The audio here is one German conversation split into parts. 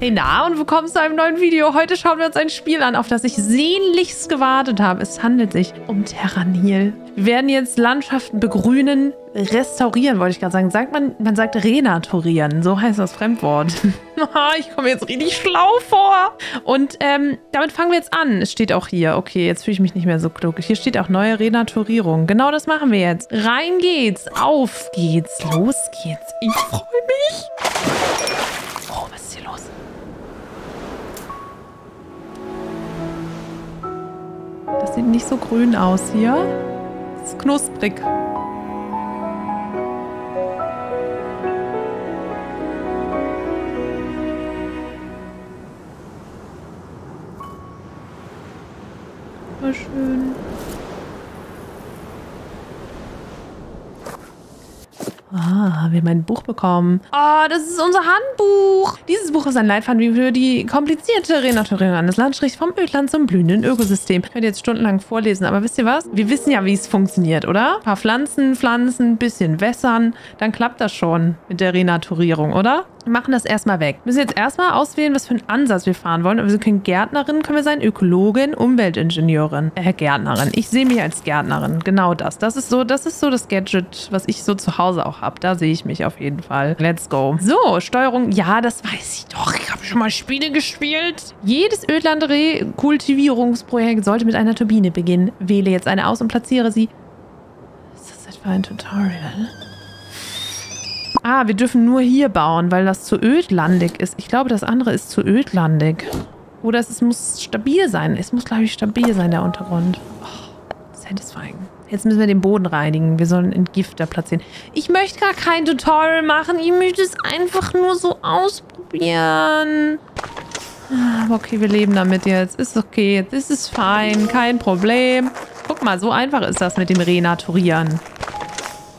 Hey na und willkommen zu einem neuen Video. Heute schauen wir uns ein Spiel an, auf das ich sehnlichst gewartet habe. Es handelt sich um Terranil. Wir werden jetzt Landschaften begrünen, restaurieren, wollte ich gerade sagen. Sagt man, man sagt renaturieren, so heißt das Fremdwort. ich komme jetzt richtig schlau vor. Und ähm, damit fangen wir jetzt an. Es steht auch hier, okay, jetzt fühle ich mich nicht mehr so klug. Hier steht auch neue Renaturierung. Genau das machen wir jetzt. Rein geht's, auf geht's, los geht's. Ich freue mich. Das sieht nicht so grün aus hier. Das ist knusprig. Voll schön. Ah, wir haben ein Buch bekommen. Ah, das ist unser Handbuch. Dieses Buch ist ein Leitfaden für die komplizierte Renaturierung eines Landstrichs vom Ödland zum blühenden Ökosystem. Ich könnte jetzt stundenlang vorlesen, aber wisst ihr was? Wir wissen ja, wie es funktioniert, oder? Ein paar Pflanzen, Pflanzen, bisschen wässern, dann klappt das schon mit der Renaturierung, oder? Machen das erstmal weg. Wir müssen jetzt erstmal auswählen, was für einen Ansatz wir fahren wollen. Wir können Gärtnerin, können wir sein, Ökologin, Umweltingenieurin. Äh, Gärtnerin. Ich sehe mich als Gärtnerin. Genau das. Das ist so, das ist so das Gadget, was ich so zu Hause auch habe. Da sehe ich mich auf jeden Fall. Let's go. So, Steuerung. Ja, das weiß ich doch. Ich habe schon mal Spiele gespielt. Jedes Ödland-Rekultivierungsprojekt sollte mit einer Turbine beginnen. Wähle jetzt eine aus und platziere sie. Ist das etwa ein Tutorial? Ah, wir dürfen nur hier bauen, weil das zu ödlandig ist. Ich glaube, das andere ist zu ödlandig. Oder es, es muss stabil sein. Es muss, glaube ich, stabil sein, der Untergrund. Oh, satisfying. Jetzt müssen wir den Boden reinigen. Wir sollen Entgifter platzieren. Ich möchte gar kein Tutorial machen. Ich möchte es einfach nur so ausprobieren. Aber okay, wir leben damit jetzt. Ist okay. Das ist fein. Kein Problem. Guck mal, so einfach ist das mit dem Renaturieren.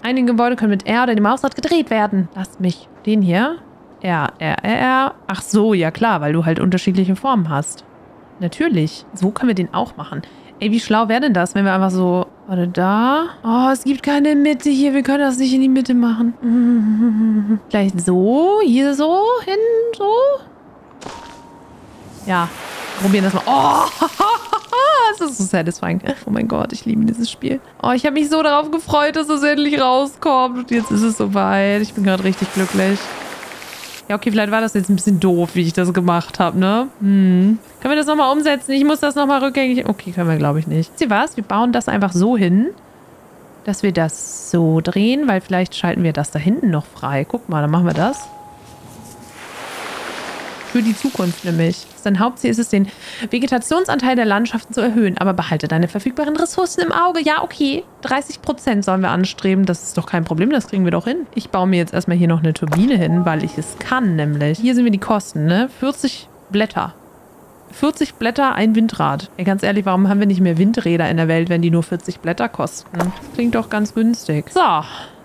Einige Gebäude können mit R oder dem Mausrad gedreht werden. Lass mich. Den hier? R, R, R, R. Ach so, ja klar, weil du halt unterschiedliche Formen hast. Natürlich. So können wir den auch machen. Ey, wie schlau wäre denn das, wenn wir einfach so... Warte, da. Oh, es gibt keine Mitte hier. Wir können das nicht in die Mitte machen. Vielleicht so, hier so, hin, so. Ja, probieren das mal. Oh, das ist so satisfying. Oh mein Gott, ich liebe dieses Spiel. Oh, ich habe mich so darauf gefreut, dass es endlich rauskommt. Und jetzt ist es soweit. Ich bin gerade richtig glücklich. Ja, okay, vielleicht war das jetzt ein bisschen doof, wie ich das gemacht habe, ne? Hm. Können wir das nochmal umsetzen? Ich muss das nochmal rückgängig... Okay, können wir, glaube ich, nicht. Ihr was? Wir bauen das einfach so hin, dass wir das so drehen, weil vielleicht schalten wir das da hinten noch frei. Guck mal, dann machen wir das. Für die Zukunft nämlich. Sein Hauptziel ist es, den Vegetationsanteil der Landschaften zu erhöhen. Aber behalte deine verfügbaren Ressourcen im Auge. Ja, okay. 30% sollen wir anstreben. Das ist doch kein Problem. Das kriegen wir doch hin. Ich baue mir jetzt erstmal hier noch eine Turbine hin, weil ich es kann nämlich. Hier sind wir die Kosten, ne? 40 Blätter. 40 Blätter, ein Windrad. Ey, ganz ehrlich, warum haben wir nicht mehr Windräder in der Welt, wenn die nur 40 Blätter kosten? Das klingt doch ganz günstig. So,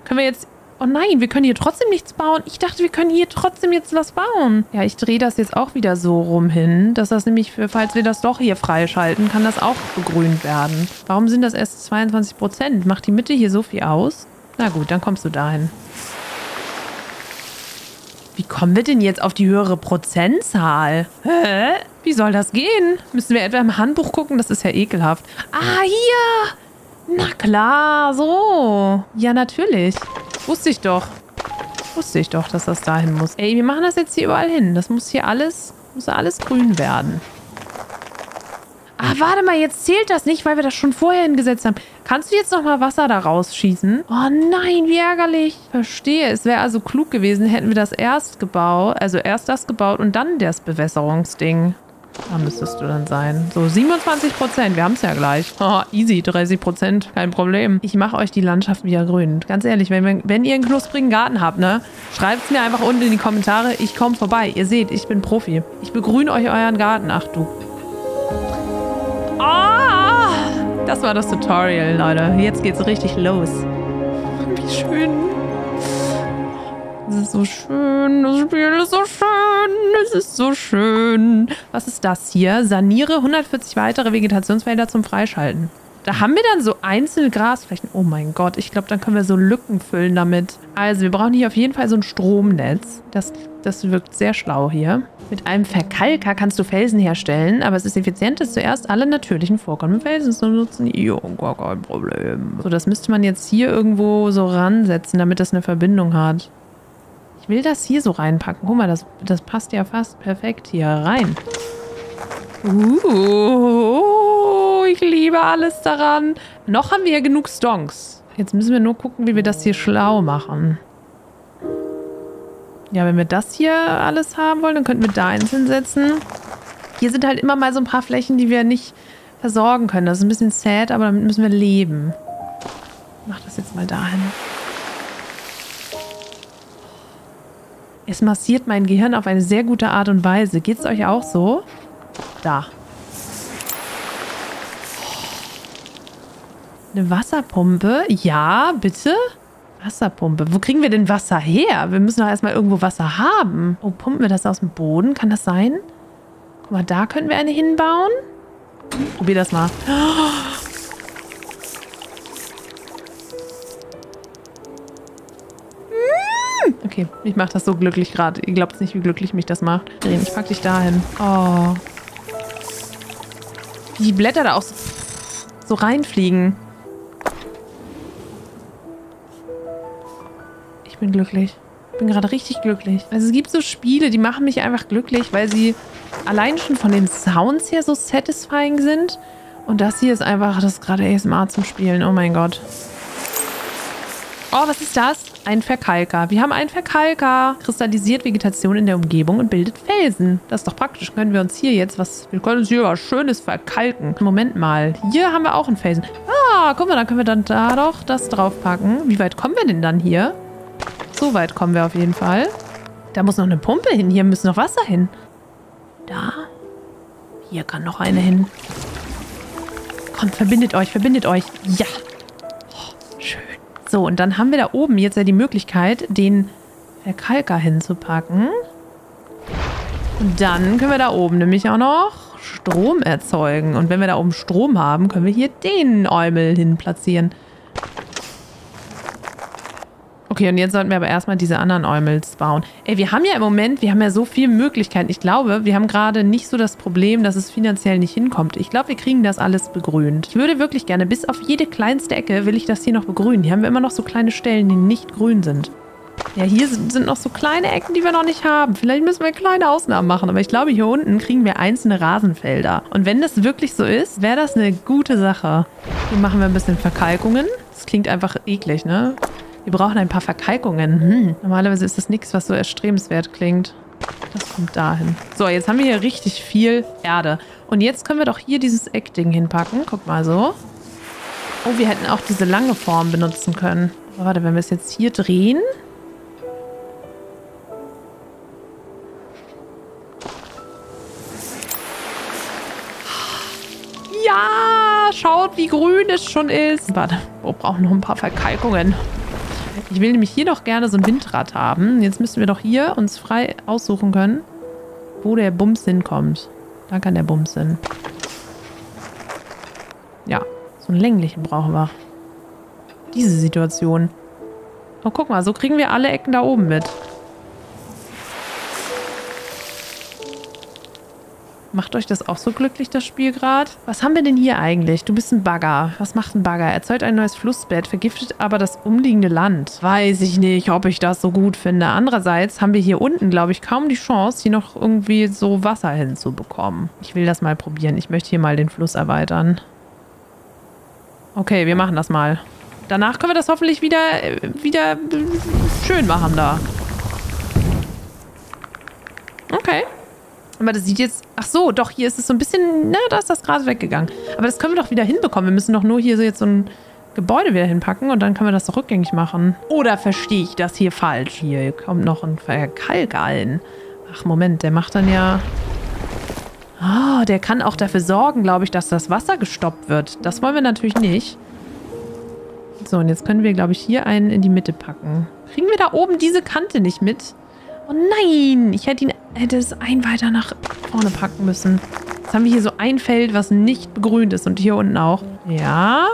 können wir jetzt Oh nein, wir können hier trotzdem nichts bauen. Ich dachte, wir können hier trotzdem jetzt was bauen. Ja, ich drehe das jetzt auch wieder so rum hin, dass das nämlich, für, falls wir das doch hier freischalten, kann das auch begrünt werden. Warum sind das erst 22 Prozent? Macht die Mitte hier so viel aus? Na gut, dann kommst du dahin. Wie kommen wir denn jetzt auf die höhere Prozentzahl? Hä? Wie soll das gehen? Müssen wir etwa im Handbuch gucken? Das ist ja ekelhaft. Ah, hier! Na klar, so. Ja, natürlich. Wusste ich doch. Wusste ich doch, dass das dahin muss. Ey, wir machen das jetzt hier überall hin. Das muss hier alles, muss alles grün werden. Ah, warte mal, jetzt zählt das nicht, weil wir das schon vorher hingesetzt haben. Kannst du jetzt nochmal Wasser da rausschießen? Oh nein, wie ärgerlich. Verstehe. Es wäre also klug gewesen, hätten wir das erst gebaut, also erst das gebaut und dann das Bewässerungsding. Da müsstest du dann sein. So, 27 Prozent. Wir haben es ja gleich. Oh, easy, 30 Prozent. Kein Problem. Ich mache euch die Landschaft wieder grün. Ganz ehrlich, wenn, wenn ihr einen knusprigen Garten habt, ne, schreibt es mir einfach unten in die Kommentare. Ich komme vorbei. Ihr seht, ich bin Profi. Ich begrüne euch euren Garten. Ach du. Ah! Das war das Tutorial, Leute. Jetzt geht's richtig los. Wie schön. Das ist so schön. Das Spiel ist so schön. Es ist so schön. Was ist das hier? Saniere 140 weitere Vegetationsfelder zum Freischalten. Da haben wir dann so einzelne Grasflächen. Oh mein Gott, ich glaube, dann können wir so Lücken füllen damit. Also wir brauchen hier auf jeden Fall so ein Stromnetz. Das, das wirkt sehr schlau hier. Mit einem Verkalker kannst du Felsen herstellen, aber es ist effizient, es zuerst alle natürlichen vorkommenden Felsen zu nutzen. Jo, gar kein Problem. So, das müsste man jetzt hier irgendwo so ransetzen, damit das eine Verbindung hat. Ich will das hier so reinpacken. Guck mal, das, das passt ja fast perfekt hier rein. Uh, ich liebe alles daran. Noch haben wir ja genug Stonks. Jetzt müssen wir nur gucken, wie wir das hier schlau machen. Ja, wenn wir das hier alles haben wollen, dann könnten wir da eins hinsetzen. Hier sind halt immer mal so ein paar Flächen, die wir nicht versorgen können. Das ist ein bisschen sad, aber damit müssen wir leben. Ich mach das jetzt mal dahin. Es massiert mein Gehirn auf eine sehr gute Art und Weise. Geht es euch auch so? Da. Eine Wasserpumpe? Ja, bitte? Wasserpumpe. Wo kriegen wir denn Wasser her? Wir müssen doch erstmal irgendwo Wasser haben. Oh, pumpen wir das aus dem Boden? Kann das sein? Guck mal, da könnten wir eine hinbauen. Probier das mal. Okay, ich mache das so glücklich gerade. Ihr glaubt nicht, wie glücklich mich das macht. Ich pack dich dahin. Oh. Die Blätter da auch so, so reinfliegen. Ich bin glücklich. Ich bin gerade richtig glücklich. Also es gibt so Spiele, die machen mich einfach glücklich, weil sie allein schon von den Sounds her so satisfying sind. Und das hier ist einfach, das ist gerade ASMR zum Spielen. Oh mein Gott. Oh, was ist das? Ein Verkalker. Wir haben einen Verkalker. Kristallisiert Vegetation in der Umgebung und bildet Felsen. Das ist doch praktisch. Können wir uns hier jetzt was... Wir können uns hier was Schönes verkalken. Moment mal. Hier haben wir auch einen Felsen. Ah, guck mal, dann können wir dann da doch das draufpacken. Wie weit kommen wir denn dann hier? So weit kommen wir auf jeden Fall. Da muss noch eine Pumpe hin. Hier müssen noch Wasser hin. Da. Hier kann noch eine hin. Kommt, verbindet euch, verbindet euch. Ja. So, und dann haben wir da oben jetzt ja die Möglichkeit, den Verkalker hinzupacken. Und dann können wir da oben nämlich auch noch Strom erzeugen. Und wenn wir da oben Strom haben, können wir hier den Eumel hin platzieren. Okay, und jetzt sollten wir aber erstmal diese anderen Eumels bauen. Ey, wir haben ja im Moment, wir haben ja so viele Möglichkeiten. Ich glaube, wir haben gerade nicht so das Problem, dass es finanziell nicht hinkommt. Ich glaube, wir kriegen das alles begrünt. Ich würde wirklich gerne, bis auf jede kleinste Ecke will ich das hier noch begrünen. Hier haben wir immer noch so kleine Stellen, die nicht grün sind. Ja, hier sind noch so kleine Ecken, die wir noch nicht haben. Vielleicht müssen wir kleine Ausnahmen machen. Aber ich glaube, hier unten kriegen wir einzelne Rasenfelder. Und wenn das wirklich so ist, wäre das eine gute Sache. Hier machen wir ein bisschen Verkalkungen. Das klingt einfach eklig, ne? Wir brauchen ein paar Verkalkungen. Hm. Normalerweise ist das nichts, was so erstrebenswert klingt. Das kommt dahin. So, jetzt haben wir hier richtig viel Erde. Und jetzt können wir doch hier dieses Eckding hinpacken. Guck mal so. Oh, wir hätten auch diese lange Form benutzen können. Aber warte, wenn wir es jetzt hier drehen... Ja, schaut, wie grün es schon ist. Warte, wir brauchen noch ein paar Verkalkungen. Ich will nämlich hier doch gerne so ein Windrad haben. Jetzt müssen wir doch hier uns frei aussuchen können, wo der Bums hinkommt. Da kann der Bums hin. Ja, so einen länglichen brauchen wir. Diese Situation. Oh, guck mal, so kriegen wir alle Ecken da oben mit. Macht euch das auch so glücklich, das Spiel gerade? Was haben wir denn hier eigentlich? Du bist ein Bagger. Was macht ein Bagger? Erzeugt ein neues Flussbett, vergiftet aber das umliegende Land. Weiß ich nicht, ob ich das so gut finde. Andererseits haben wir hier unten, glaube ich, kaum die Chance, hier noch irgendwie so Wasser hinzubekommen. Ich will das mal probieren. Ich möchte hier mal den Fluss erweitern. Okay, wir machen das mal. Danach können wir das hoffentlich wieder, wieder schön machen da. Okay. Aber das sieht jetzt... Ach so, doch, hier ist es so ein bisschen... Na, da ist das Gras weggegangen. Aber das können wir doch wieder hinbekommen. Wir müssen doch nur hier so jetzt so ein Gebäude wieder hinpacken und dann können wir das doch rückgängig machen. Oder verstehe ich das hier falsch? Hier kommt noch ein Verkalkallen. Ach, Moment, der macht dann ja... Oh, der kann auch dafür sorgen, glaube ich, dass das Wasser gestoppt wird. Das wollen wir natürlich nicht. So, und jetzt können wir, glaube ich, hier einen in die Mitte packen. Kriegen wir da oben diese Kante nicht mit? Oh nein, ich hätte ihn hätte es ein weiter nach vorne packen müssen. Jetzt haben wir hier so ein Feld, was nicht begrünt ist. Und hier unten auch. Ja.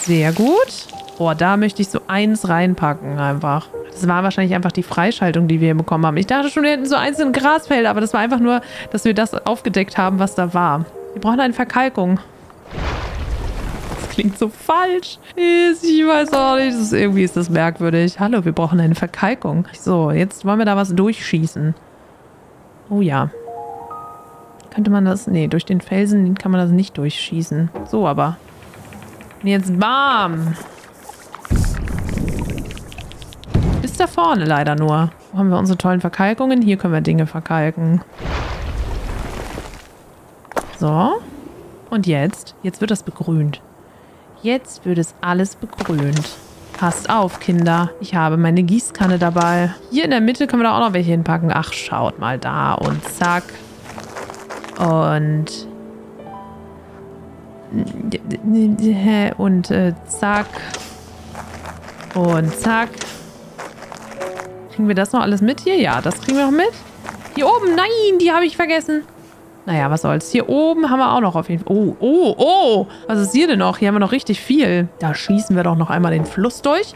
Sehr gut. Boah, da möchte ich so eins reinpacken einfach. Das war wahrscheinlich einfach die Freischaltung, die wir hier bekommen haben. Ich dachte schon, wir hätten so einzelne Grasfelder, aber das war einfach nur, dass wir das aufgedeckt haben, was da war. Wir brauchen eine Verkalkung. Klingt so falsch. Ich weiß auch nicht. Ist, irgendwie ist das merkwürdig. Hallo, wir brauchen eine Verkalkung. So, jetzt wollen wir da was durchschießen. Oh ja. Könnte man das... Nee, durch den Felsen kann man das nicht durchschießen. So aber. Und jetzt bam. Bis da vorne leider nur. Wo haben wir unsere tollen Verkalkungen? Hier können wir Dinge verkalken. So. Und jetzt? Jetzt wird das begrünt. Jetzt wird es alles begrünt. Passt auf, Kinder. Ich habe meine Gießkanne dabei. Hier in der Mitte können wir da auch noch welche hinpacken. Ach, schaut mal da. Und zack. Und... Und äh, zack. Und zack. Kriegen wir das noch alles mit hier? Ja, das kriegen wir noch mit. Hier oben, nein, die habe ich vergessen. Naja, was soll's. Hier oben haben wir auch noch auf jeden Fall... Oh, oh, oh. Was ist hier denn noch? Hier haben wir noch richtig viel. Da schießen wir doch noch einmal den Fluss durch.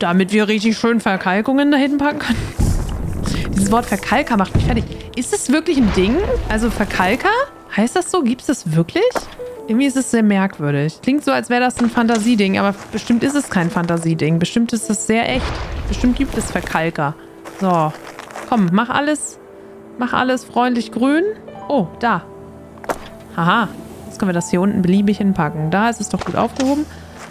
Damit wir richtig schön Verkalkungen da hinten packen können. Dieses Wort Verkalker macht mich fertig. Ist es wirklich ein Ding? Also Verkalker? Heißt das so? Gibt es das wirklich? Irgendwie ist es sehr merkwürdig. Klingt so, als wäre das ein Fantasieding, aber bestimmt ist es kein Fantasieding. Bestimmt ist es sehr echt. Bestimmt gibt es Verkalker. So. Komm, mach alles. Mach alles freundlich grün. Oh, da. Haha. Jetzt können wir das hier unten beliebig hinpacken. Da ist es doch gut aufgehoben.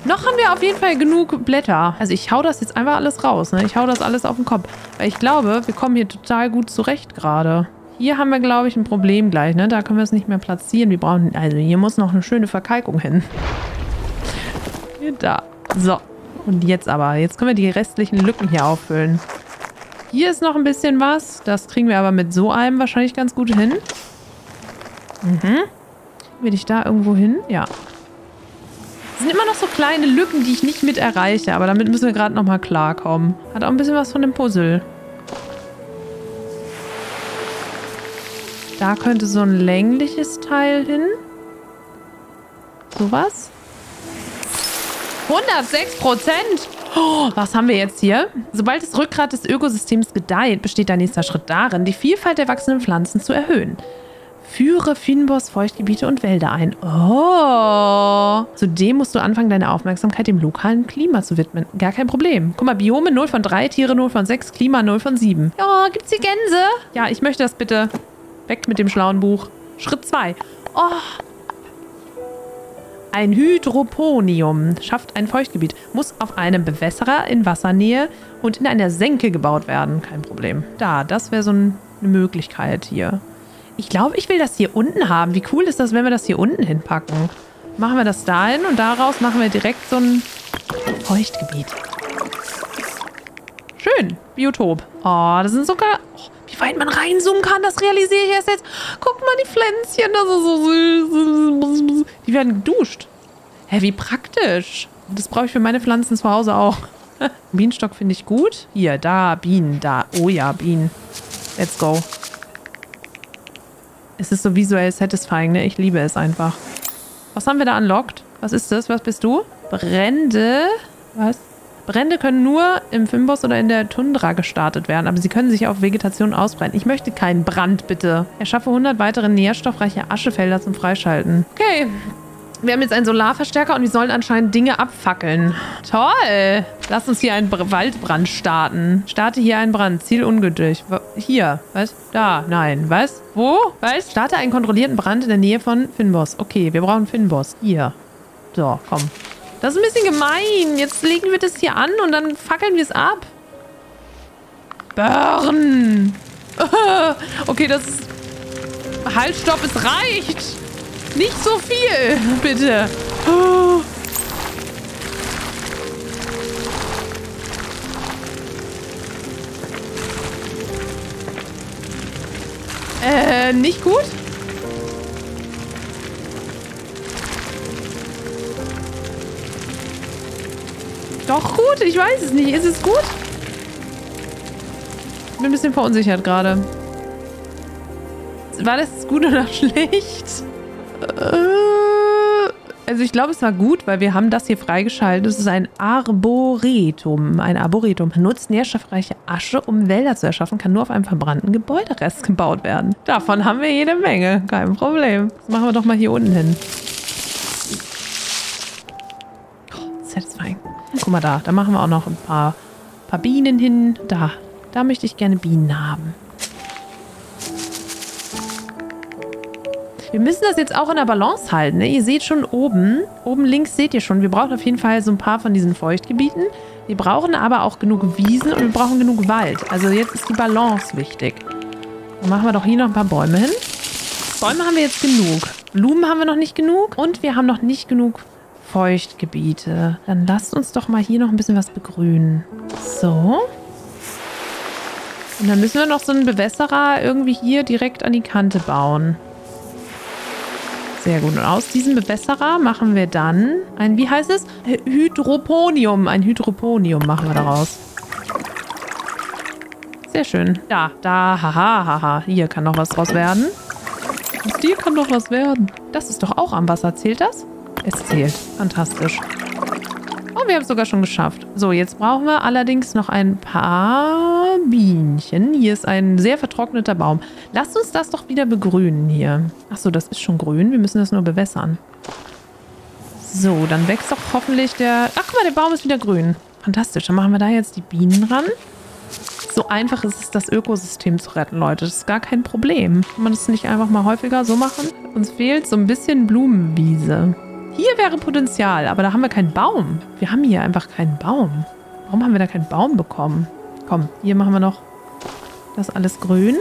Noch haben wir auf jeden Fall genug Blätter. Also ich hau das jetzt einfach alles raus. Ne? Ich hau das alles auf den Kopf. Weil ich glaube, wir kommen hier total gut zurecht gerade. Hier haben wir, glaube ich, ein Problem gleich. Ne? Da können wir es nicht mehr platzieren. Wir brauchen... Also hier muss noch eine schöne Verkalkung hin. Hier, da. So. Und jetzt aber. Jetzt können wir die restlichen Lücken hier auffüllen. Hier ist noch ein bisschen was. Das kriegen wir aber mit so einem wahrscheinlich ganz gut hin. Mhm. Will ich da irgendwo hin? Ja. Es sind immer noch so kleine Lücken, die ich nicht mit erreiche. Aber damit müssen wir gerade nochmal klarkommen. Hat auch ein bisschen was von dem Puzzle. Da könnte so ein längliches Teil hin. Sowas. 106 Prozent! Oh, was haben wir jetzt hier? Sobald das Rückgrat des Ökosystems gedeiht, besteht der nächste Schritt darin, die Vielfalt der wachsenden Pflanzen zu erhöhen. Führe Finbos Feuchtgebiete und Wälder ein. Oh. Zudem musst du anfangen, deine Aufmerksamkeit dem lokalen Klima zu widmen. Gar kein Problem. Guck mal, Biome 0 von 3, Tiere 0 von 6, Klima 0 von 7. Ja, gibt's hier Gänse? Ja, ich möchte das bitte. Weg mit dem schlauen Buch. Schritt 2. Oh. Ein Hydroponium schafft ein Feuchtgebiet, muss auf einem Bewässerer in Wassernähe und in einer Senke gebaut werden. Kein Problem. Da, das wäre so eine Möglichkeit hier. Ich glaube, ich will das hier unten haben. Wie cool ist das, wenn wir das hier unten hinpacken? Machen wir das dahin und daraus machen wir direkt so ein Feuchtgebiet. Schön. Biotop. Oh, das sind sogar... Oh, wie weit man reinzoomen kann, das realisiere ich erst jetzt. Guck mal, die Pflänzchen, das ist so süß. Die werden geduscht. Hä, wie praktisch. Das brauche ich für meine Pflanzen zu Hause auch. Bienenstock finde ich gut. Hier, da, Bienen, da. Oh ja, Bienen. Let's go. Es ist so visuell satisfying, ne? Ich liebe es einfach. Was haben wir da unlocked? Was ist das? Was bist du? Brände. Was? Brände können nur im Fimbos oder in der Tundra gestartet werden, aber sie können sich auf Vegetation ausbreiten. Ich möchte keinen Brand, bitte. Erschaffe 100 weitere nährstoffreiche Aschefelder zum Freischalten. Okay, wir haben jetzt einen Solarverstärker und wir sollen anscheinend Dinge abfackeln. Toll! Lass uns hier einen Waldbrand starten. Starte hier einen Brand. Ziel ungültig. Hier. Was? Da. Nein. Was? Wo? Was? Starte einen kontrollierten Brand in der Nähe von Finboss. Okay, wir brauchen Finboss. Hier. So, komm. Das ist ein bisschen gemein. Jetzt legen wir das hier an und dann fackeln wir es ab. Burn! okay, das ist... Halt, stopp, es reicht! Nicht so viel, bitte. Oh. Äh, nicht gut? Doch gut, ich weiß es nicht. Ist es gut? Ich bin ein bisschen verunsichert gerade. war das gut oder schlecht? Äh, also ich glaube, es war gut, weil wir haben das hier freigeschaltet. Es ist ein Arboretum. Ein Arboretum nutzt nährstoffreiche Asche, um Wälder zu erschaffen, kann nur auf einem verbrannten Gebäuderest gebaut werden. Davon haben wir jede Menge. Kein Problem. Das machen wir doch mal hier unten hin. Oh, satisfying. Guck mal da. Da machen wir auch noch ein paar, paar Bienen hin. Da. Da möchte ich gerne Bienen haben. Wir müssen das jetzt auch in der Balance halten. Ne? Ihr seht schon oben, oben links seht ihr schon, wir brauchen auf jeden Fall so ein paar von diesen Feuchtgebieten. Wir brauchen aber auch genug Wiesen und wir brauchen genug Wald. Also jetzt ist die Balance wichtig. Dann machen wir doch hier noch ein paar Bäume hin. Bäume haben wir jetzt genug. Blumen haben wir noch nicht genug. Und wir haben noch nicht genug Feuchtgebiete. Dann lasst uns doch mal hier noch ein bisschen was begrünen. So. Und dann müssen wir noch so einen Bewässerer irgendwie hier direkt an die Kante bauen. Sehr gut. Und aus diesem Bewässerer machen wir dann ein, wie heißt es? Hydroponium. Ein Hydroponium machen wir daraus. Sehr schön. Da, da, haha, haha. Hier kann noch was draus werden. Aus dir kann noch was werden. Das ist doch auch am Wasser. Zählt das? Es zählt. Fantastisch. Wir haben es sogar schon geschafft. So, jetzt brauchen wir allerdings noch ein paar Bienchen. Hier ist ein sehr vertrockneter Baum. Lasst uns das doch wieder begrünen hier. Achso, das ist schon grün. Wir müssen das nur bewässern. So, dann wächst doch hoffentlich der... Ach, guck mal, der Baum ist wieder grün. Fantastisch. Dann machen wir da jetzt die Bienen ran. So einfach ist es, das Ökosystem zu retten, Leute. Das ist gar kein Problem. Kann man das nicht einfach mal häufiger so machen? Uns fehlt so ein bisschen Blumenwiese. Hier wäre Potenzial, aber da haben wir keinen Baum. Wir haben hier einfach keinen Baum. Warum haben wir da keinen Baum bekommen? Komm, hier machen wir noch das alles grün.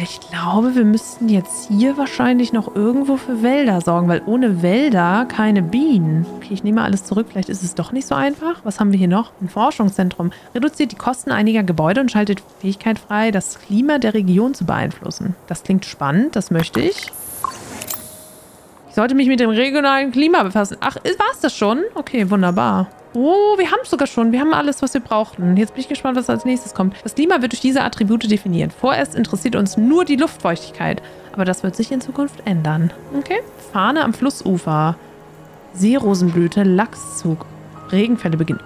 Ich glaube, wir müssten jetzt hier wahrscheinlich noch irgendwo für Wälder sorgen, weil ohne Wälder keine Bienen. Okay, ich nehme alles zurück. Vielleicht ist es doch nicht so einfach. Was haben wir hier noch? Ein Forschungszentrum. Reduziert die Kosten einiger Gebäude und schaltet Fähigkeit frei, das Klima der Region zu beeinflussen. Das klingt spannend. Das möchte ich sollte mich mit dem regionalen Klima befassen. Ach, war es das schon? Okay, wunderbar. Oh, wir haben es sogar schon. Wir haben alles, was wir brauchten. Jetzt bin ich gespannt, was als nächstes kommt. Das Klima wird durch diese Attribute definiert. Vorerst interessiert uns nur die Luftfeuchtigkeit. Aber das wird sich in Zukunft ändern. Okay. Fahne am Flussufer. Seerosenblüte, Lachszug. Regenfälle beginnen.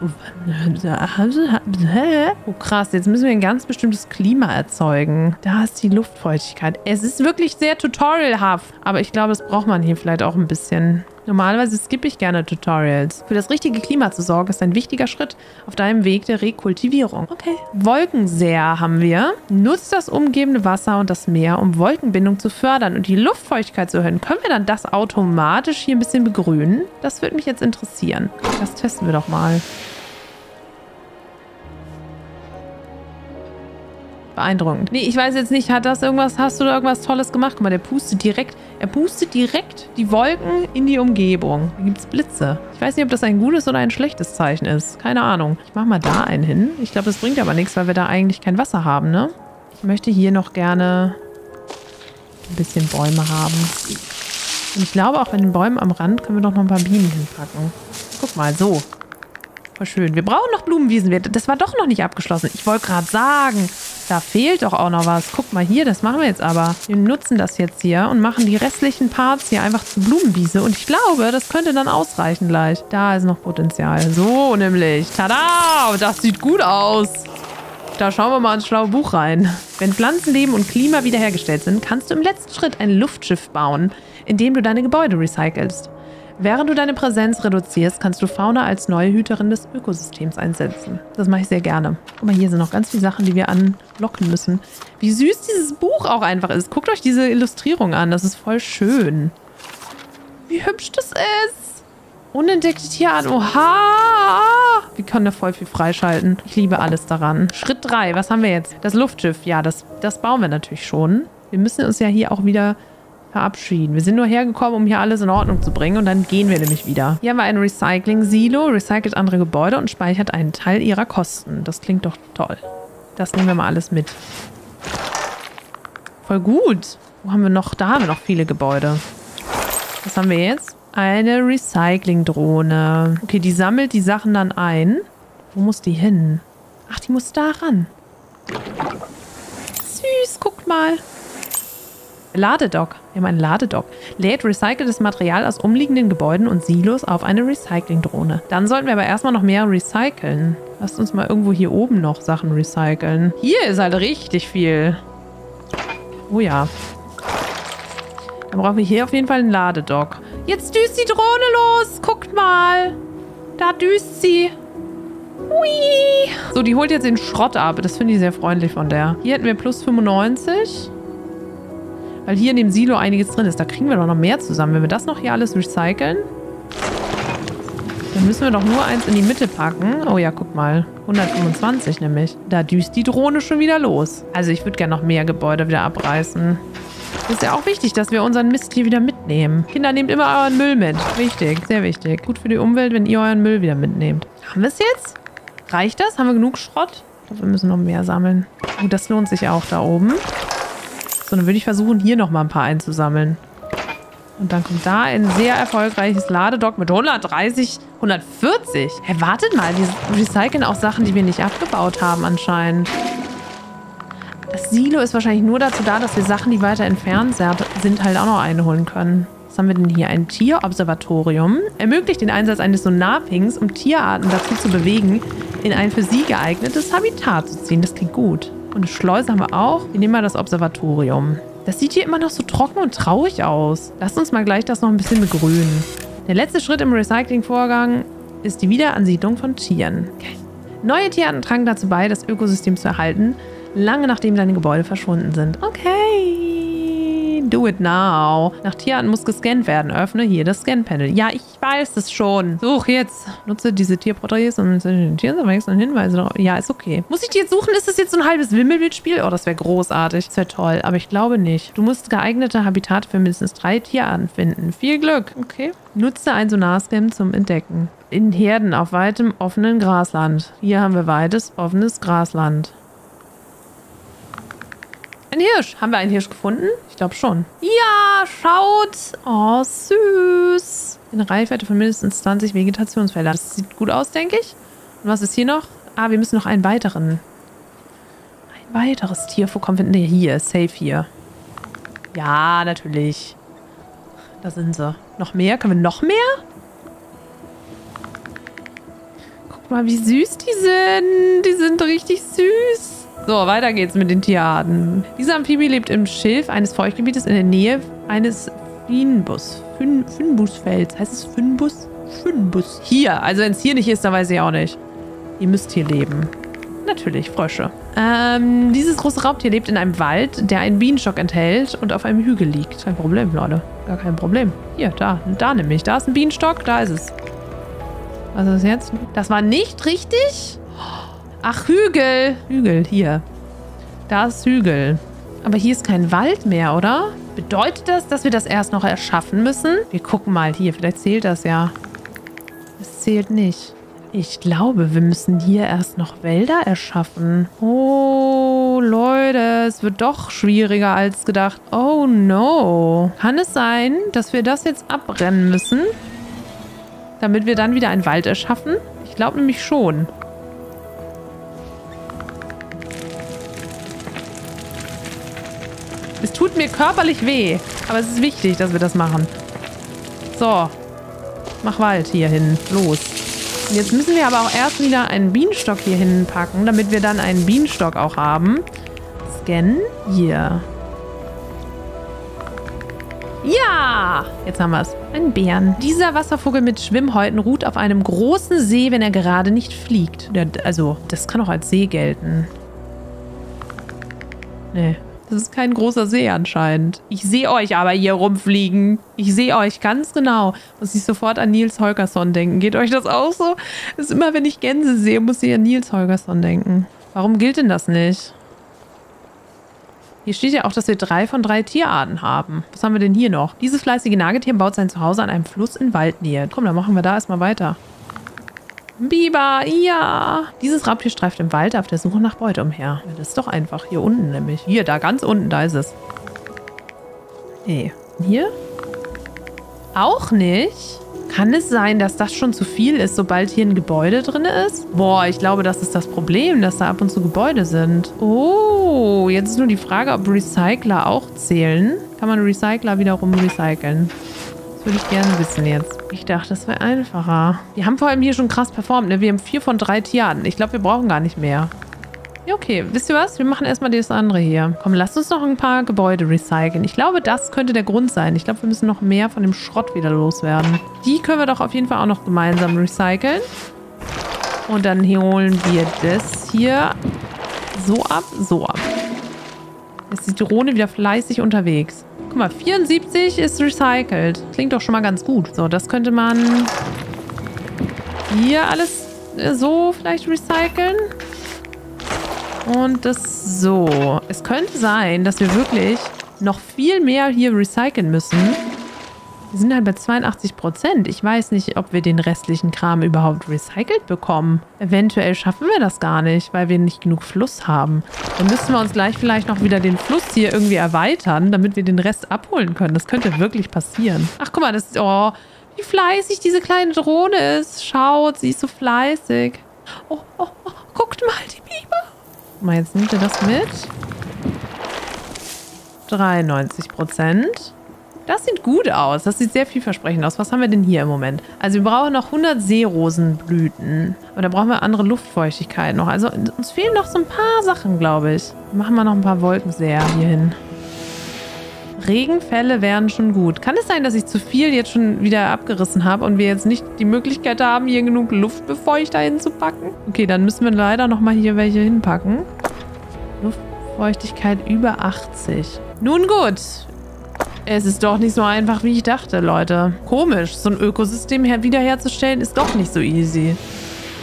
Oh krass, jetzt müssen wir ein ganz bestimmtes Klima erzeugen. Da ist die Luftfeuchtigkeit. Es ist wirklich sehr tutorialhaft, aber ich glaube, das braucht man hier vielleicht auch ein bisschen. Normalerweise skippe ich gerne Tutorials. Für das richtige Klima zu sorgen, ist ein wichtiger Schritt auf deinem Weg der Rekultivierung. Okay. Wolkenseer haben wir. Nutzt das umgebende Wasser und das Meer, um Wolkenbindung zu fördern und die Luftfeuchtigkeit zu erhöhen. Können wir dann das automatisch hier ein bisschen begrünen? Das würde mich jetzt interessieren. Das testen wir doch mal. Beeindruckend. Nee, ich weiß jetzt nicht, hat das irgendwas, hast du da irgendwas Tolles gemacht? Guck mal, der pustet direkt, er pustet direkt die Wolken in die Umgebung. Da gibt es Blitze. Ich weiß nicht, ob das ein gutes oder ein schlechtes Zeichen ist. Keine Ahnung. Ich mache mal da einen hin. Ich glaube, das bringt aber nichts, weil wir da eigentlich kein Wasser haben, ne? Ich möchte hier noch gerne ein bisschen Bäume haben. Und ich glaube, auch bei den Bäumen am Rand können wir doch noch ein paar Bienen hinpacken. Guck mal, so. Voll schön. Wir brauchen noch Blumenwiesen. Das war doch noch nicht abgeschlossen. Ich wollte gerade sagen, da fehlt doch auch noch was. Guck mal hier, das machen wir jetzt aber. Wir nutzen das jetzt hier und machen die restlichen Parts hier einfach zur Blumenwiese. Und ich glaube, das könnte dann ausreichen gleich. Da ist noch Potenzial. So nämlich. Tada! Das sieht gut aus. Da schauen wir mal ins schlaue Buch rein. Wenn Pflanzenleben und Klima wiederhergestellt sind, kannst du im letzten Schritt ein Luftschiff bauen, in dem du deine Gebäude recycelst. Während du deine Präsenz reduzierst, kannst du Fauna als neue Hüterin des Ökosystems einsetzen. Das mache ich sehr gerne. Guck mal, hier sind noch ganz viele Sachen, die wir anlocken müssen. Wie süß dieses Buch auch einfach ist. Guckt euch diese Illustrierung an. Das ist voll schön. Wie hübsch das ist. Unentdeckte Tierarten. Oha! Wir können da voll viel freischalten. Ich liebe alles daran. Schritt 3. Was haben wir jetzt? Das Luftschiff. Ja, das, das bauen wir natürlich schon. Wir müssen uns ja hier auch wieder verabschieden. Wir sind nur hergekommen, um hier alles in Ordnung zu bringen und dann gehen wir nämlich wieder. Hier haben wir ein Recycling-Silo, recycelt andere Gebäude und speichert einen Teil ihrer Kosten. Das klingt doch toll. Das nehmen wir mal alles mit. Voll gut. Wo haben wir noch? Da haben wir noch viele Gebäude. Was haben wir jetzt? Eine Recycling-Drohne. Okay, die sammelt die Sachen dann ein. Wo muss die hin? Ach, die muss da ran. Süß, guck mal. Ladedock. Wir haben einen Ladedock. Lädt recyceltes Material aus umliegenden Gebäuden und Silos auf eine Recyclingdrohne. Dann sollten wir aber erstmal noch mehr recyceln. Lasst uns mal irgendwo hier oben noch Sachen recyceln. Hier ist halt richtig viel. Oh ja. Dann brauchen wir hier auf jeden Fall einen Ladedock. Jetzt düst die Drohne los. Guckt mal. Da düst sie. Hui. So, die holt jetzt den Schrott ab. Das finde ich sehr freundlich von der. Hier hätten wir plus 95. Weil hier in dem Silo einiges drin ist. Da kriegen wir doch noch mehr zusammen. Wenn wir das noch hier alles recyceln, dann müssen wir doch nur eins in die Mitte packen. Oh ja, guck mal. 125 nämlich. Da düst die Drohne schon wieder los. Also ich würde gerne noch mehr Gebäude wieder abreißen. Ist ja auch wichtig, dass wir unseren Mist hier wieder mitnehmen. Kinder, nehmt immer euren Müll mit. Wichtig, sehr wichtig. Gut für die Umwelt, wenn ihr euren Müll wieder mitnehmt. Haben wir es jetzt? Reicht das? Haben wir genug Schrott? Ich glaube, wir müssen noch mehr sammeln. Gut, das lohnt sich auch da oben. So, dann würde ich versuchen, hier nochmal ein paar einzusammeln. Und dann kommt da ein sehr erfolgreiches Ladedock mit 130, 140. Hey, wartet mal, die recyceln auch Sachen, die wir nicht abgebaut haben anscheinend. Das Silo ist wahrscheinlich nur dazu da, dass wir Sachen, die weiter entfernt sind, halt auch noch einholen können. Was haben wir denn hier? Ein Tierobservatorium. Ermöglicht den Einsatz eines Sonarpings, um Tierarten dazu zu bewegen, in ein für sie geeignetes Habitat zu ziehen. Das klingt gut. Und eine Schleuse haben wir auch. Wir nehmen mal das Observatorium. Das sieht hier immer noch so trocken und traurig aus. Lasst uns mal gleich das noch ein bisschen begrünen. Der letzte Schritt im Recyclingvorgang ist die Wiederansiedlung von Tieren. Okay. Neue Tierarten tragen dazu bei, das Ökosystem zu erhalten, lange nachdem deine Gebäude verschwunden sind. Okay. Do it now. Nach Tierarten muss gescannt werden. Öffne hier das Scan-Panel. Ja, ich weiß es schon. Such jetzt. Nutze diese Tierporträts und Tieren und Hinweise. Ja, ist okay. Muss ich die jetzt suchen? Ist das jetzt so ein halbes Wimmelbildspiel? Oh, das wäre großartig. Das wäre toll. Aber ich glaube nicht. Du musst geeignete Habitate für mindestens drei Tierarten finden. Viel Glück. Okay. Nutze ein Sonarscan zum Entdecken. In Herden auf weitem offenen Grasland. Hier haben wir weites offenes Grasland. Ein Hirsch. Haben wir einen Hirsch gefunden? Ich glaube schon. Ja, schaut. Oh, süß. Eine Reifweite von mindestens 20 Vegetationsfeldern. Das sieht gut aus, denke ich. Und was ist hier noch? Ah, wir müssen noch einen weiteren. Ein weiteres Tier. Wo kommen wir? Nee, hier. Safe hier. Ja, natürlich. Da sind sie. Noch mehr? Können wir noch mehr? Guck mal, wie süß die sind. Die sind richtig süß. So, weiter geht's mit den Tierarten. Dieser Amphibie lebt im Schilf eines Feuchtgebietes in der Nähe eines Finbus. Fin Finbusfelds. Heißt es Finbus? Finbus. Hier. Also wenn es hier nicht ist, dann weiß ich auch nicht. Ihr müsst hier leben. Natürlich, Frösche. Ähm, dieses große Raubtier lebt in einem Wald, der einen Bienenstock enthält und auf einem Hügel liegt. Kein Problem, Leute. Gar kein Problem. Hier, da. Da nämlich. Da ist ein Bienenstock, da ist es. Was ist das jetzt? Das war nicht richtig? Ach, Hügel. Hügel, hier. Da ist Hügel. Aber hier ist kein Wald mehr, oder? Bedeutet das, dass wir das erst noch erschaffen müssen? Wir gucken mal hier. Vielleicht zählt das ja. Es zählt nicht. Ich glaube, wir müssen hier erst noch Wälder erschaffen. Oh, Leute, es wird doch schwieriger als gedacht. Oh no. Kann es sein, dass wir das jetzt abbrennen müssen? Damit wir dann wieder einen Wald erschaffen? Ich glaube nämlich schon. Es tut mir körperlich weh. Aber es ist wichtig, dass wir das machen. So. Mach Wald hier hin. Los. Und jetzt müssen wir aber auch erst wieder einen Bienenstock hier hinpacken, damit wir dann einen Bienenstock auch haben. Scan. Hier. Ja! Jetzt haben wir es. Ein Bären. Dieser Wasservogel mit Schwimmhäuten ruht auf einem großen See, wenn er gerade nicht fliegt. Also, das kann auch als See gelten. Nee. Das ist kein großer See anscheinend. Ich sehe euch aber hier rumfliegen. Ich sehe euch ganz genau. Muss ich sofort an Nils Holgersson denken. Geht euch das auch so? Das ist immer, wenn ich Gänse sehe, muss ich an Nils Holgersson denken. Warum gilt denn das nicht? Hier steht ja auch, dass wir drei von drei Tierarten haben. Was haben wir denn hier noch? Dieses fleißige Nagetier baut sein Zuhause an einem Fluss in Waldnähe. Komm, dann machen wir da erstmal weiter. Biber, ja. Dieses Raubtier streift im Wald auf der Suche nach Beute umher. Das ist doch einfach. Hier unten nämlich. Hier, da ganz unten, da ist es. Nee. Hier? Auch nicht? Kann es sein, dass das schon zu viel ist, sobald hier ein Gebäude drin ist? Boah, ich glaube, das ist das Problem, dass da ab und zu Gebäude sind. Oh. Jetzt ist nur die Frage, ob Recycler auch zählen. Kann man Recycler wiederum recyceln? Das würde ich gerne wissen jetzt. Ich dachte, das wäre einfacher. Wir haben vor allem hier schon krass performt. Ne? Wir haben vier von drei Tiaden. Ich glaube, wir brauchen gar nicht mehr. Ja, okay. Wisst ihr was? Wir machen erstmal das andere hier. Komm, lasst uns noch ein paar Gebäude recyceln. Ich glaube, das könnte der Grund sein. Ich glaube, wir müssen noch mehr von dem Schrott wieder loswerden. Die können wir doch auf jeden Fall auch noch gemeinsam recyceln. Und dann holen wir das hier so ab, so ab. Jetzt ist die Drohne wieder fleißig unterwegs. Guck mal, 74 ist recycelt. Klingt doch schon mal ganz gut. So, das könnte man hier alles äh, so vielleicht recyceln. Und das so. Es könnte sein, dass wir wirklich noch viel mehr hier recyceln müssen. Wir sind halt bei 82 Prozent. Ich weiß nicht, ob wir den restlichen Kram überhaupt recycelt bekommen. Eventuell schaffen wir das gar nicht, weil wir nicht genug Fluss haben. Dann müssen wir uns gleich vielleicht noch wieder den Fluss hier irgendwie erweitern, damit wir den Rest abholen können. Das könnte wirklich passieren. Ach, guck mal, das ist... Oh, wie fleißig diese kleine Drohne ist. Schaut, sie ist so fleißig. Oh, oh, oh, guckt mal, die Biber. Guck mal, jetzt nimmt er das mit. 93 Prozent. Das sieht gut aus. Das sieht sehr vielversprechend aus. Was haben wir denn hier im Moment? Also wir brauchen noch 100 Seerosenblüten. Aber da brauchen wir andere Luftfeuchtigkeit noch. Also uns fehlen noch so ein paar Sachen, glaube ich. Machen wir noch ein paar Wolkenseher hier hin. Regenfälle wären schon gut. Kann es sein, dass ich zu viel jetzt schon wieder abgerissen habe und wir jetzt nicht die Möglichkeit haben, hier genug Luftbefeuchter hinzupacken? Okay, dann müssen wir leider nochmal hier welche hinpacken. Luftfeuchtigkeit über 80. Nun gut, es ist doch nicht so einfach, wie ich dachte, Leute. Komisch, so ein Ökosystem wiederherzustellen ist doch nicht so easy.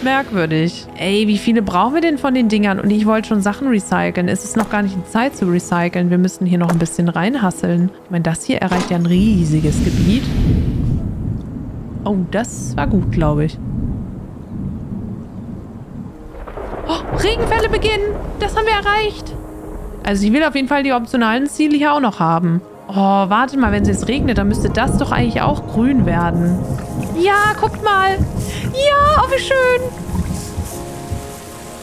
Merkwürdig. Ey, wie viele brauchen wir denn von den Dingern? Und ich wollte schon Sachen recyceln. Es ist noch gar nicht die Zeit zu recyceln. Wir müssen hier noch ein bisschen reinhasseln. Ich meine, das hier erreicht ja ein riesiges Gebiet. Oh, das war gut, glaube ich. Oh, Regenfälle beginnen. Das haben wir erreicht. Also ich will auf jeden Fall die optionalen Ziele hier auch noch haben. Oh, warte mal, wenn es jetzt regnet, dann müsste das doch eigentlich auch grün werden. Ja, guckt mal. Ja, oh, wie schön.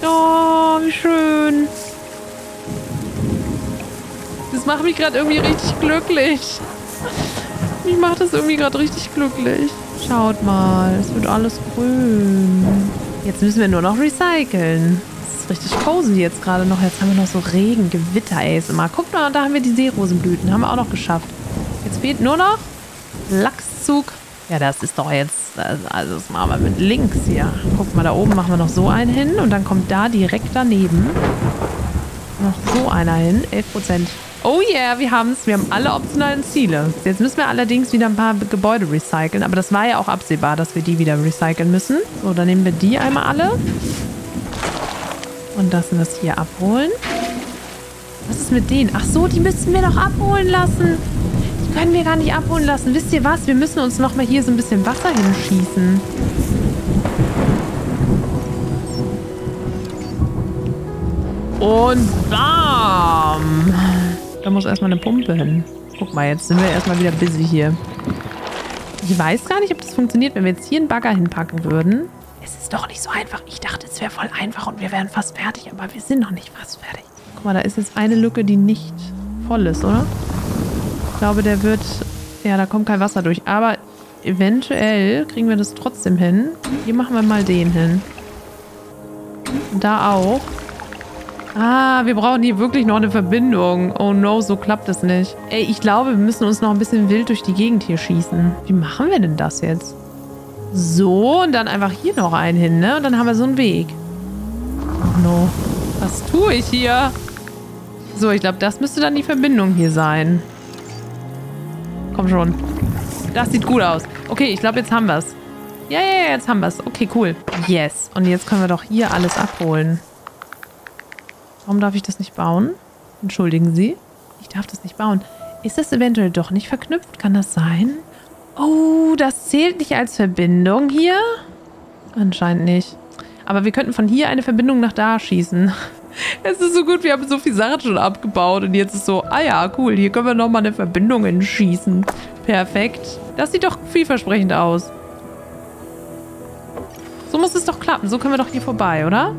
Oh, wie schön. Das macht mich gerade irgendwie richtig glücklich. Mich macht das irgendwie gerade richtig glücklich. Schaut mal, es wird alles grün. Jetzt müssen wir nur noch recyceln ist richtig cozy jetzt gerade noch. Jetzt haben wir noch so Regen, Gewitter, ey. Mal, guck mal, da haben wir die Seerosenblüten. Haben wir auch noch geschafft. Jetzt fehlt nur noch Lachszug. Ja, das ist doch jetzt... Also das machen wir mit links hier. Guck mal, da oben machen wir noch so einen hin. Und dann kommt da direkt daneben noch so einer hin. 11 Prozent. Oh yeah, wir haben es. Wir haben alle optionalen Ziele. Jetzt müssen wir allerdings wieder ein paar Gebäude recyceln. Aber das war ja auch absehbar, dass wir die wieder recyceln müssen. So, dann nehmen wir die einmal alle. Und lassen das hier abholen. Was ist mit denen? Ach so, die müssen wir doch abholen lassen. Die können wir gar nicht abholen lassen. Wisst ihr was? Wir müssen uns nochmal hier so ein bisschen Wasser hinschießen. Und bam! Da muss erstmal eine Pumpe hin. Guck mal, jetzt sind wir erstmal wieder busy hier. Ich weiß gar nicht, ob das funktioniert, wenn wir jetzt hier einen Bagger hinpacken würden. Es ist doch nicht so einfach. Ich dachte, es wäre voll einfach und wir wären fast fertig, aber wir sind noch nicht fast fertig. Guck mal, da ist jetzt eine Lücke, die nicht voll ist, oder? Ich glaube, der wird... Ja, da kommt kein Wasser durch. Aber eventuell kriegen wir das trotzdem hin. Hier machen wir mal den hin. Da auch. Ah, wir brauchen hier wirklich noch eine Verbindung. Oh no, so klappt es nicht. Ey, ich glaube, wir müssen uns noch ein bisschen wild durch die Gegend hier schießen. Wie machen wir denn das jetzt? So, und dann einfach hier noch einen hin, ne? Und dann haben wir so einen Weg. Oh no. Was tue ich hier? So, ich glaube, das müsste dann die Verbindung hier sein. Komm schon. Das sieht gut aus. Okay, ich glaube, jetzt haben wir es. Ja, ja, ja, jetzt haben wir es. Okay, cool. Yes. Und jetzt können wir doch hier alles abholen. Warum darf ich das nicht bauen? Entschuldigen Sie. Ich darf das nicht bauen. Ist das eventuell doch nicht verknüpft? Kann das sein? Oh, das zählt nicht als Verbindung hier? Anscheinend nicht. Aber wir könnten von hier eine Verbindung nach da schießen. Es ist so gut, wir haben so viele Sachen schon abgebaut und jetzt ist so, ah ja, cool, hier können wir nochmal eine Verbindung hinschießen. Perfekt. Das sieht doch vielversprechend aus. So muss es doch klappen. So können wir doch hier vorbei, oder?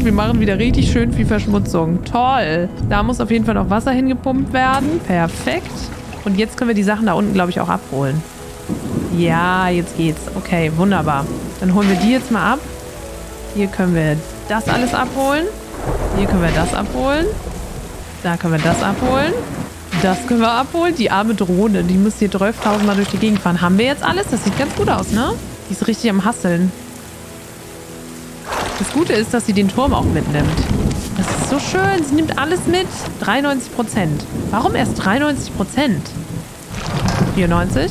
und wir machen wieder richtig schön viel Verschmutzung. Toll. Da muss auf jeden Fall noch Wasser hingepumpt werden. Perfekt. Und jetzt können wir die Sachen da unten, glaube ich, auch abholen. Ja, jetzt geht's. Okay, wunderbar. Dann holen wir die jetzt mal ab. Hier können wir das alles abholen. Hier können wir das abholen. Da können wir das abholen. Das können wir abholen. Die arme Drohne, die muss hier 12.000 Mal durch die Gegend fahren. Haben wir jetzt alles? Das sieht ganz gut aus, ne? Die ist richtig am Hasseln. Das Gute ist, dass sie den Turm auch mitnimmt. So schön. Sie nimmt alles mit. 93 Prozent. Warum erst 93 Prozent? 94?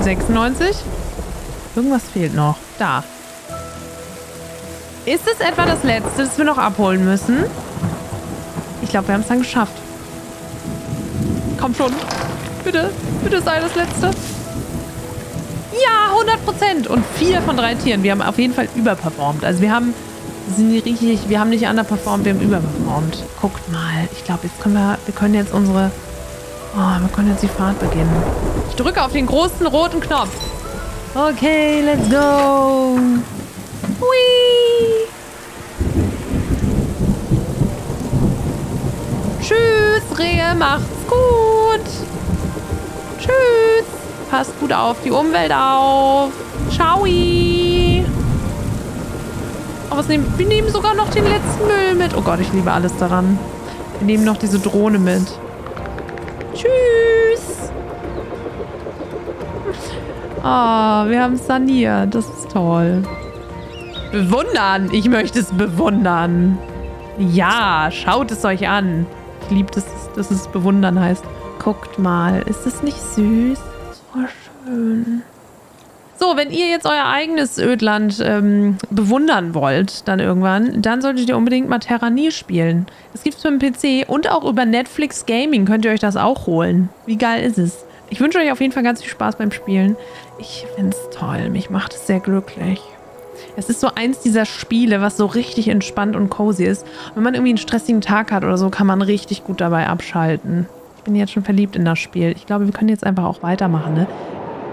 96? Irgendwas fehlt noch. Da. Ist es etwa das Letzte, das wir noch abholen müssen? Ich glaube, wir haben es dann geschafft. Komm schon. Bitte, bitte sei das Letzte. Ja, 100 Prozent. Und vier von drei Tieren. Wir haben auf jeden Fall überperformt. Also wir haben, sind nicht richtig, wir haben nicht underperformt, wir haben überperformt. Guckt mal. Ich glaube, jetzt können wir, wir können jetzt unsere, oh, wir können jetzt die Fahrt beginnen. Ich drücke auf den großen roten Knopf. Okay, let's go. Hui. Tschüss, Rehe, macht's gut. Tschüss. Passt gut auf die Umwelt auf. Ciao. Oh, was nehmen, wir nehmen sogar noch den letzten Müll mit. Oh Gott, ich liebe alles daran. Wir nehmen noch diese Drohne mit. Tschüss. Ah, oh, wir haben es saniert. Das ist toll. Bewundern. Ich möchte es bewundern. Ja, schaut es euch an. Ich liebe es, dass es bewundern heißt. Guckt mal. Ist es nicht süß? So schön. So, wenn ihr jetzt euer eigenes Ödland ähm, bewundern wollt, dann irgendwann, dann solltet ihr unbedingt mal Terranie spielen. Es gibt es für den PC und auch über Netflix Gaming könnt ihr euch das auch holen. Wie geil ist es? Ich wünsche euch auf jeden Fall ganz viel Spaß beim Spielen. Ich finde es toll. Mich macht es sehr glücklich. Es ist so eins dieser Spiele, was so richtig entspannt und cozy ist. Wenn man irgendwie einen stressigen Tag hat oder so, kann man richtig gut dabei abschalten. Ich bin jetzt schon verliebt in das Spiel. Ich glaube, wir können jetzt einfach auch weitermachen, ne?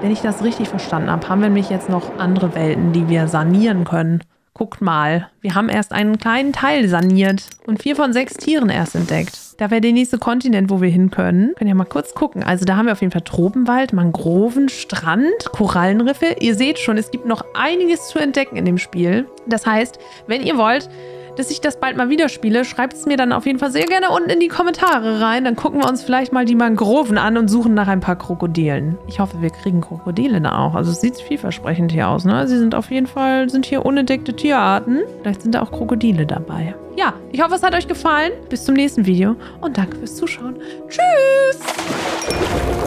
Wenn ich das richtig verstanden habe, haben wir nämlich jetzt noch andere Welten, die wir sanieren können. Guckt mal, wir haben erst einen kleinen Teil saniert und vier von sechs Tieren erst entdeckt. Da wäre der nächste Kontinent, wo wir hin können. Können ja mal kurz gucken. Also da haben wir auf jeden Fall Tropenwald, Mangroven, Strand, Korallenriffe. Ihr seht schon, es gibt noch einiges zu entdecken in dem Spiel. Das heißt, wenn ihr wollt, dass ich das bald mal wieder spiele, schreibt es mir dann auf jeden Fall sehr gerne unten in die Kommentare rein. Dann gucken wir uns vielleicht mal die Mangroven an und suchen nach ein paar Krokodilen. Ich hoffe, wir kriegen Krokodile da auch. Also es sieht vielversprechend hier aus, ne? Sie sind auf jeden Fall, sind hier unentdeckte Tierarten. Vielleicht sind da auch Krokodile dabei. Ja, ich hoffe, es hat euch gefallen. Bis zum nächsten Video und danke fürs Zuschauen. Tschüss!